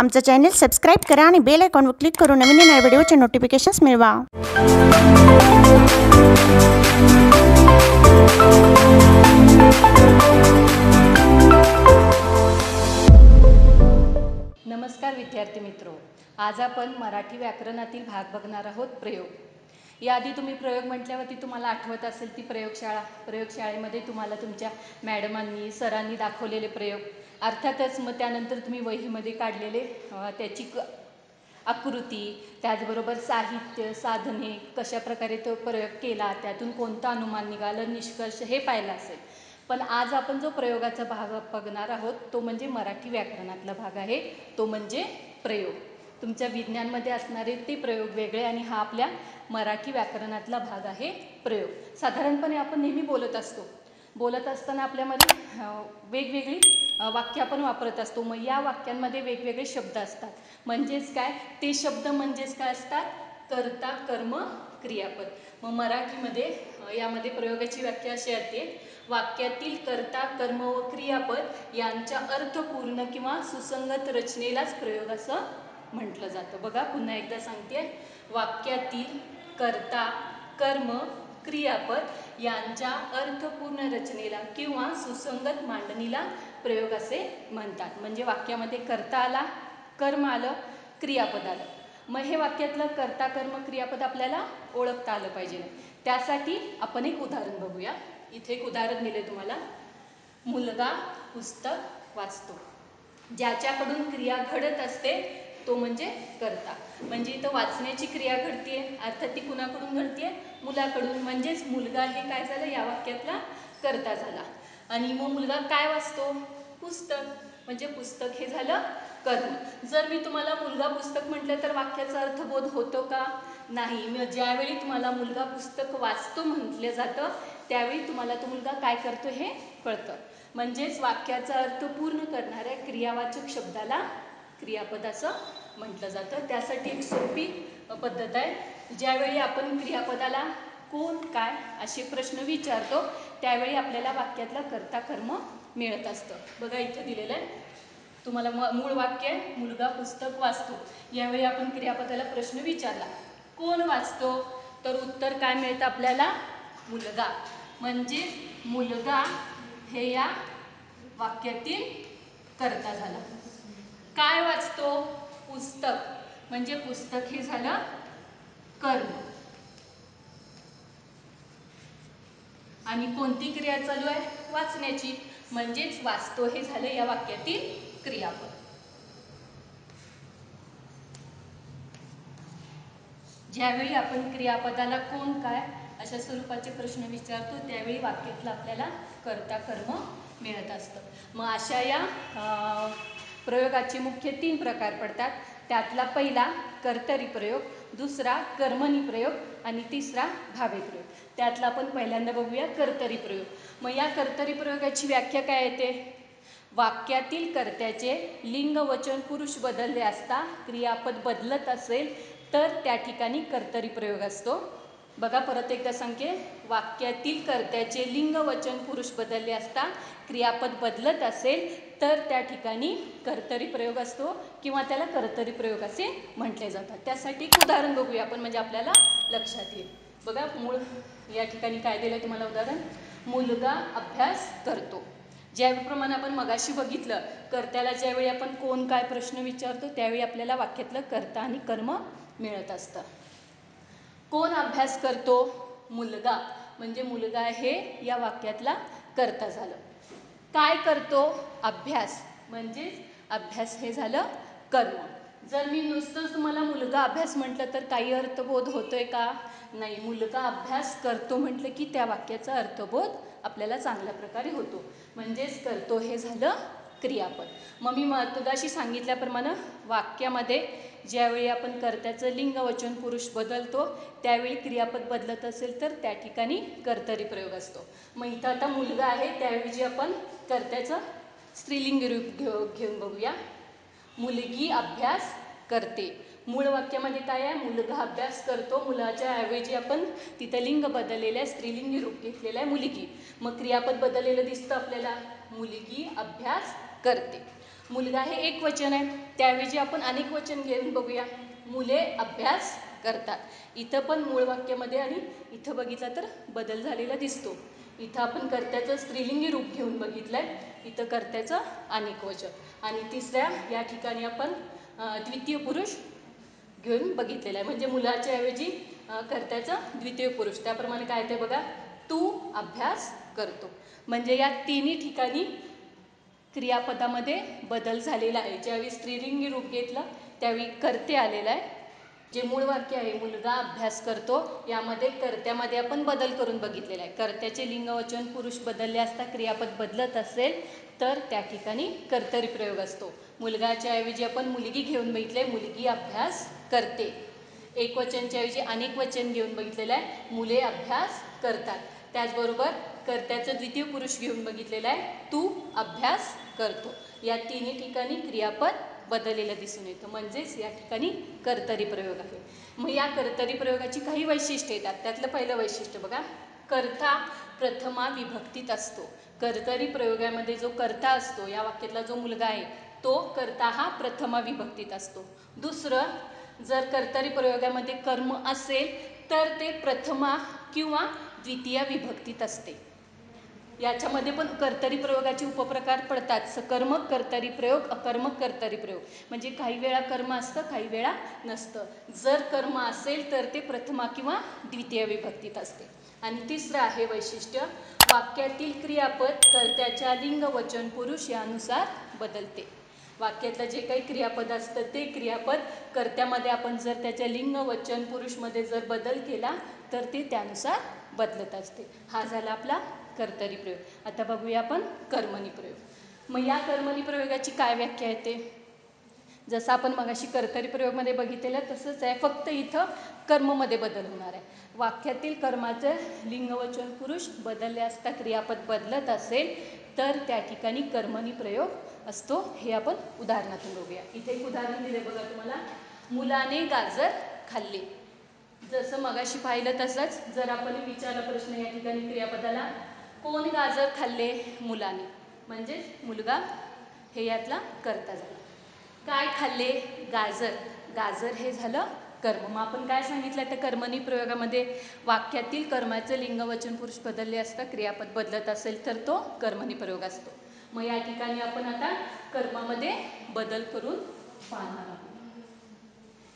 आमचं channel subscribe करा आणि बेल आयकॉनवर क्लिक करून नवीन नव्या व्हिडिओचे नोटिफिकेशन्स मिळवा. नमस्कार विद्यार्थी मित्रो. आज आपण मराठी व्याकरणातील भाग बघणार आहोत प्रयोग. याआधी तुम्ही प्रयोग म्हटल्यावरती तुम्हाला आठवत असेल ती प्रयोगशाळा. प्रयोगशाळेमध्ये तुम्हाला तुमच्या मॅडमांनी सरांनी दाखवलेले प्रयोग. अर्थातच मग त्यानंतर तुम्ही वहीमध्ये काढलेले त्याची क आकृती त्याचबरोबर साहित्य साधने कशा प्रकारे तो प्रयोग केला त्यातून कोणतं अनुमान निघालं निष्कर्ष हे पाहिलं असेल. पण आज आपण जो प्रयोगाचा भाग बघणार आहोत तो म्हणजे मराठी व्याकरणातला भाग आहे. तो म्हणजे प्रयोग. तुमच्या विज्ञानमध्ये असणारे ते प्रयोग वेगळे आणि हा आपल्या मराठी व्याकरणातला भाग आहे प्रयोग. साधारणपणे आपण नेहमी बोलत असतो बोलत असताना आपल्यामध्ये वेगवेगळी वाक्य आपण वापरत असतो. मग या वाक्यांमध्ये वेगवेगळे शब्द असतात. म्हणजेच काय? ते शब्द म्हणजेच काय असतात? कर्ता कर्म क्रियापद. मग मराठीमध्ये यामध्ये प्रयोगाची व्याख्या अशी येते. वाक्यातील कर्ता कर्म व क्रियापद यांच्या अर्थपूर्ण किंवा सुसंगत रचनेलाच प्रयोग असं म्हटलं जातं. बघा पुन्हा एकदा सांगते. वाक्यातील कर्ता कर्म क्रियापद यांच्या अर्थपूर्ण रचनेला किंवा सुसंगत मांडणीला प्रयोग असे म्हणतात. म्हणजे वाक्यामध्ये कर्ता आला कर्म आलं क्रियापद आलं. मग हे वाक्यातलं कर्ता कर्म क्रियापद आपल्याला ओळखता आलं पाहिजे. त्यासाठी आपण एक उदाहरण बघूया. इथे एक उदाहरण दिले तुम्हाला. मुलगा पुस्तक वाचतो. ज्याच्याकडून क्रिया घडत असते तो म्हणजे करता. म्हणजे इथं वाचण्याची क्रिया घडतीये अर्थात ती कुणाकडून घडतीये? मुलाकडून. म्हणजेच मुलगा हे काय झालं? या वाक्यातला कर्ता झाला. आणि मग मुलगा काय वाचतो? पुस्तक. म्हणजे पुस्तक हे झालं कर्म जर मी तुम्हाला मुलगा पुस्तक म्हटलं तर वाक्याचा अर्थबोध होतो का? नाही. मग ज्यावेळी तुम्हाला मुलगा पुस्तक वाचतो म्हटलं जातं त्यावेळी तुम्हाला तो मुलगा काय करतो हे कळतं. म्हणजेच वाक्याचा अर्थ पूर्ण करणाऱ्या क्रियावाचक शब्दाला क्रियापद असं म्हटलं जातं. त्यासाठी एक सोपी पद्धत आहे. ज्यावेळी आपण क्रियापदाला कोण काय असे प्रश्न विचारतो त्यावेळी आपल्याला वाक्यातलं कर्ता कर्म मिळत असतं. बघा इथं दिलेलं आहे. तुम्हाला म मूळ वाक्य आहे मुलगा पुस्तक वाचतो. यावेळी आपण क्रियापदाला प्रश्न विचारला. कोण वाचतो? तर उत्तर काय मिळतं आपल्याला? मुलगा. म्हणजे मुलगा हे या वाक्यातील कर्ता झाला. काय वाचतो? पुस्तक. म्हणजे पुस्तक हे झालं कर्म. आणि कोणती क्रिया चालू आहे? वाचण्याची. म्हणजेच वाचतो हे झालं या वाक्यातील क्रियापद. ज्यावेळी आपण क्रियापदाला कोण काय अशा स्वरूपाचे प्रश्न विचारतो त्यावेळी वाक्यातलं आपल्याला कर्ता कर्म मिळत असतं. मग अशा या अं, प्रयोगाचे मुख्य तीन प्रकार पडतात. त्यातला पहिला कर्तरी प्रयोग दुसरा कर्मणी प्रयोग आणि तिसरा भावे प्रयोग. त्यातला आपण पहिल्यांदा बघूया कर्तरी प्रयोग. मग या कर्तरी प्रयोगाची व्याख्या काय येते? वाक्यातील कर्त्याचे लिंग वचन पुरुष बदलले असता क्रियापद बदलत असेल तर त्या ठिकाणी कर्तरी प्रयोग असतो. बघा परत एकदा संख्ये वाक्यातील कर्त्याचे लिंग वचन पुरुष बदलले असता क्रियापद बदलत असेल तर त्या ठिकाणी कर्तरी प्रयोग असतो किंवा त्याला कर्तरी प्रयोग असे म्हटले जातात. त्यासाठी एक उदाहरण बघूया आपण म्हणजे आपल्याला लक्षात येईल. बघा मूळ या ठिकाणी काय दिलं तुम्हाला उदाहरण? मुलगा अभ्यास करतो. ज्याप्रमाणे आपण मगाशी बघितलं कर्त्याला ज्यावेळी आपण कोण काय प्रश्न विचारतो त्यावेळी आपल्याला वाक्यातलं कर्ता आणि कर्म मिळत असतं. कोण अभ्यास करतो? मुलगा. म्हणजे मुलगा हे या वाक्यातला करता झालं. काय करतो? अभ्यास. म्हणजेच अभ्यास हे झालं कर्म. जर मी नुसतंच तुम्हाला मुलगा अभ्यास म्हटलं तर काही अर्थबोध होतोय का? नाही मुलगा अभ्यास करतो म्हटलं की त्या वाक्याचा अर्थबोध आपल्याला चांगल्या प्रकारे होतो. म्हणजेच करतो हे झालं क्रियापद. मग मी महत्त्वाशी सांगितल्याप्रमाणे वाक्यामध्ये ज्यावेळी आपण कर्त्याचं लिंग वचन पुरुष बदलतो त्यावेळी क्रियापद बदलत असेल तर त्या ठिकाणी कर्तरी प्रयोग असतो. मग इथं आता मुलगा आहे त्याऐवजी आपण कर्त्याचं स्त्रीलिंग रूप घेऊ घेऊन बघूया. मुलगी अभ्यास करते. मूळ वाक्यामध्ये काय आहे? मुलगा अभ्यास करतो. मुलाच्या ऐवजी आपण तिथं लिंग बदललेलं आहे स्त्रीलिंग रूप घेतलेलं आहे मुलगी. मग क्रियापद बदललेलं दिसतं आपल्याला. मुलगी अभ्यास करते. मुलगा हे एक वचन आहे. त्याऐवजी आपण अनेक वचन घेऊन बघूया. मुले अभ्यास करतात. इथं पण मूळ वाक्यामध्ये आणि इथं बघितलं तर बदल झालेला दिसतो. इथं आपण कर्त्याचं स्त्रीलिंगी रूप घेऊन बघितलंय. इथं कर्त्याचं अनेक वचन. आणि तिसऱ्या या ठिकाणी आपण द्वितीय पुरुष घेऊन बघितलेलं आहे. म्हणजे मुलाच्या ऐवजी कर्त्याचं द्वितीय पुरुष. त्याप्रमाणे काय ते बघा. तू अभ्यास करतो. म्हणजे या तिन्ही ठिकाणी क्रियापदामध्ये बदल झालेला आहे. ज्यावेळी स्त्रीलिंगी रूप घेतलं त्यावेळी कर्ते आलेलं आहे. जे मूळ वाक्य आहे मुलगा अभ्यास करतो यामध्ये कर्त्यामध्ये आपण बदल करून बघितलेला आहे. कर्त्याचे लिंगवचन पुरुष बदलले असता क्रियापद बदलत असेल तर त्या ठिकाणी कर्तरी प्रयोग असतो. मुलगाच्या ऐवजी आपण मुलगी घेऊन बघितले मुलगी अभ्यास करते. एकवचनच्या ऐवजी अनेक वचन घेऊन बघितलेलं आहे मुले अभ्यास करतात. त्याचबरोबर कर्त्याचं द्वितीय पुरुष घेऊन बघितलेलं आहे. तू अभ्यास करतो. या तिन्ही ठिकाणी क्रियापद बदललेलं दिसून येतं. म्हणजेच या ठिकाणी कर्तरी प्रयोग आहे. मग या कर्तरी प्रयोगाची काही वैशिष्ट्ये येतात. त्यातलं पहिलं वैशिष्ट्य बघा. कर्ता प्रथमा विभक्तीत असतो. कर्तरी प्रयोगामध्ये जो कर्ता असतो या वाक्यातला जो मुलगा आहे तो कर्ता हा प्रथमा विभक्तीत असतो. दुसरं जर कर्तरी प्रयोगामध्ये कर्म असेल तर ते प्रथमा किंवा द्वितीया विभक्तीत असते. याच्यामध्ये पण कर्तरी प्रयोगाचे उपप्रकार पडतात. सकर्मक कर्तरी प्रयोग अकर्मक कर्तरी प्रयोग. म्हणजे काही वेळा कर्म असतं काही वेळा नसतं. जर कर्म असेल तर ते प्रथमा किंवा द्वितीय विभक्तीत असते. आणि तिसरं आहे वैशिष्ट्य. वाक्यातील क्रियापद कर्त्याच्या लिंग वचन पुरुष यानुसार बदलते. वाक्यातलं जे काही क्रियापद असतं ते क्रियापद कर्त्यामध्ये आपण जर त्याच्या लिंग वचन पुरुषमध्ये जर बदल केला तर ते त्यानुसार बदलत असते. हा झाला आपला कर्तरी प्रयोग. आता बघूया आपण कर्मणी प्रयोग. मग या कर्मणी प्रयोगाची काय व्याख्या येते? जसं आपण मगाशी कर्तरी प्रयोगमध्ये बघितलेलं तसंच आहे. फक्त इथं कर्ममध्ये बदल होणार आहे. वाक्यातील कर्माचं लिंगवचन पुरुष बदलले असता क्रियापद बदलत असेल तर त्या ठिकाणी कर्मणी प्रयोग असतो. हे आपण उदाहरणातून बघूया. इथे एक उदाहरण दिले बघा तुम्हाला. मुलाने गाजर खाल्ले. जसं मगाशी पाहिलं तसंच जर आपण विचारला प्रश्न या ठिकाणी क्रियापदाला कोण गाजर खाल्ले मुलाने? म्हणजेच मुलगा हे यातला करता झाला. काय खाल्ले? गाजर. गाजर हे झालं कर्म. मग आपण काय सांगितलं? तर कर्मणी प्रयोगामध्ये वाक्यातील कर्माचं लिंगवचन पुरुष बदलले असता क्रियापद बदलत असेल तर तो कर्मणी प्रयोग असतो. मग या ठिकाणी आपण आता कर्मामध्ये बदल करून पाहणार आहोत.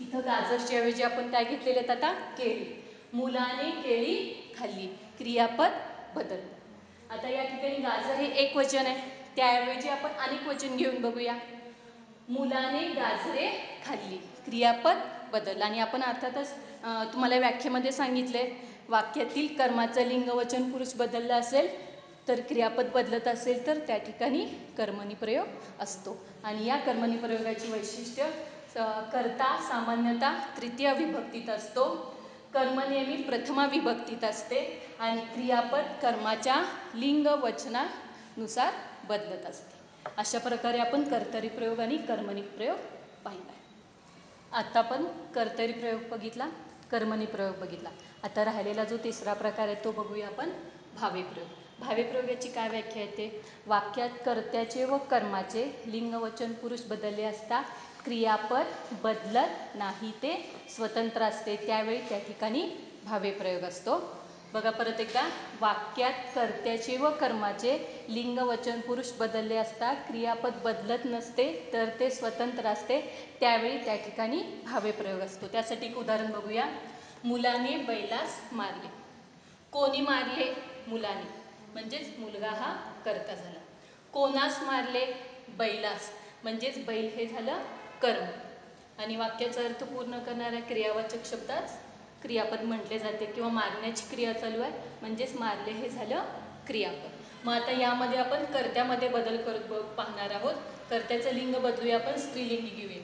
इथं गाजरच्या ऐवजी आपण काय घेतलेले आहेत आता? केळी. मुलाने केळी खाल्ली. क्रियापद बदल आता या ठिकाणी गाजर हे एक वचन आहे. त्याऐवजी आपण अनेक वचन घेऊन बघूया. मुलाने गाजरे खाल्ली. क्रियापद बदल. आणि आपण अर्थातच तुम्हाला व्याख्येमध्ये सांगितले वाक्यातील कर्माचं लिंगवचन पुरुष बदललं असेल तर क्रियापद बदलत असेल तर त्या ठिकाणी कर्मणी प्रयोग असतो. आणि या कर्मणी प्रयोगाची वैशिष्ट्य कर्ता सामान्यतः तृतीय विभक्तीत असतो. कर्म नेहमी प्रथमा विभक्तीत असते. आणि क्रियापद कर्माच्या लिंग वचनानुसार बदलत असते. अशा प्रकारे आपण कर्तरी प्रयोग आणि कर्मणी प्रयोग पाहिला आता आपण कर्तरी प्रयोग बघितला कर्मणी प्रयोग बघितला. आता राहिलेला जो तिसरा प्रकार आहे तो बघूया आपण भावे प्रयोग. भावे प्रयोगाची काय व्याख्या येते? वाक्यात कर्त्याचे व कर्माचे लिंग वचन पुरुष बदलले असता क्रियापद बदलत नाही ते स्वतंत्र असते. त्यावेळी त्या ठिकाणी भावे प्रयोग असतो. बघा परत एकदा. वाक्यात कर्त्याचे व कर्माचे लिंग वचन पुरुष बदलले असता क्रियापद बदलत नसते तर ते स्वतंत्र असते. त्यावेळी त्या ठिकाणी भावे प्रयोग असतो. त्यासाठी एक उदाहरण बघूया. मुलाने बैलास मारले. कोणी मारले? मुलाने. म्हणजेच मुलगा हा कर्ता झाला. कोणास मारले? बैलास. म्हणजेच बैल हे झालं कर्म. आणि वाक्याचा अर्थ पूर्ण करणाऱ्या क्रियावाचक शब्दात क्रियापद म्हटले जाते किंवा मारण्याची क्रिया चालू आहे म्हणजेच मारले हे झालं क्रियापद. मग आता यामध्ये आपण कर्त्यामध्ये बदल करत पाहणार आहोत. कर्त्याचं लिंग बदलूया आपण स्त्रीलिंगी घेऊया.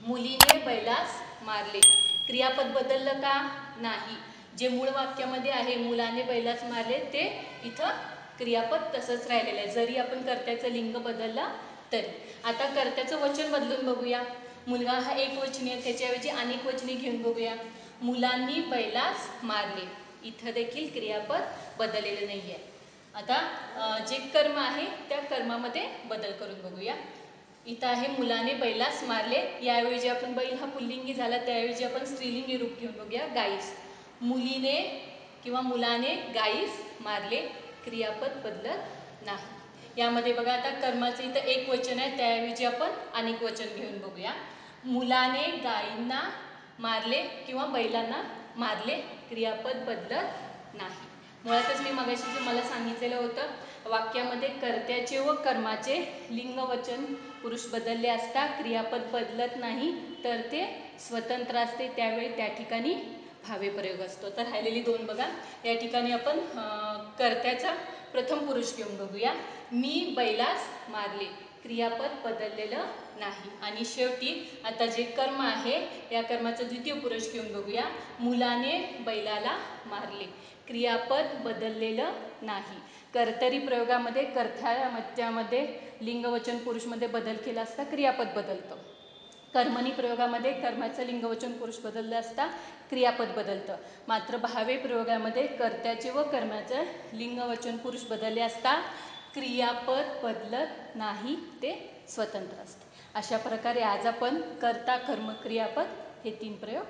मुलीने बैलास मारले. क्रियापद बदललं का? नाही. जे मूळ वाक्यामध्ये आहे मुलाने बैलास मारले ते इथं क्रियापद तसंच राहिलेलं आहे. जरी आपण कर्त्याचं लिंग बदललं तरी. आता कर्त्याचं वचन बदलून बघूया. मुलगा हा एक वचनी आहे त्याच्याऐवजी अनेक वचनी घेऊन बघूया. मुलांनी बैलास मारले. इथं देखील क्रियापद बदललेलं नाही आहे आता जे कर्म आहे त्या कर्मामध्ये बदल करून बघूया. इथं आहे मुलाने बैलास मारले. याऐवजी आपण बैल हा पुल्लिंगी झाला त्याऐवजी आपण स्त्रीलिंगी रूप घेऊन बघूया गाईस. मुलीने किंवा मुलाने गाईस मारले. क्रियापद बदलत नाही. यामध्ये बघा आता कर्माचं इथं एक वचन आहे त्याऐवजी आपण अनेक वचन घेऊन बघूया. मुलाने गायींना मारले किंवा बैलांना मारले क्रियापद बदलत नाही. मुळातच मी मगाशी जे मला सांगितलेलं होतं वाक्यामध्ये कर्त्याचे व कर्माचे लिंगवचन पुरुष बदलले असता क्रियापद बदलत नाही तर ते स्वतंत्र असते त्यावेळी त्या ठिकाणी भावे प्रयोग असतो. तर राहिलेली दोन बघा. या ठिकाणी आपण कर्त्याचा प्रथम पुरुष घेऊन बघूया. मी बैलास मारले. क्रियापद बदललेलं नाही. आणि शेवटी आता जे कर्म आहे या कर्माचं द्वितीय पुरुष घेऊन बघूया. मुलाने बैलाला मारले. क्रियापद बदललेलं नाही. कर्तरी प्रयोगामध्ये कर्त्यामध्ये लिंगवचन पुरुषमध्ये बदल केला असता क्रियापद बदलतं. कर्मणी प्रयोगामध्ये कर्माचं लिंगवचन पुरुष बदललं असता क्रियापद बदलतं. मात्र भावे प्रयोगामध्ये कर्त्याचे व कर्माचं लिंगवचन पुरुष बदलले असता क्रियापद बदलत नाही ते स्वतंत्र असते. अशा प्रकारे आज आपण कर्ता कर्म क्रियापद हे तीन प्रयोग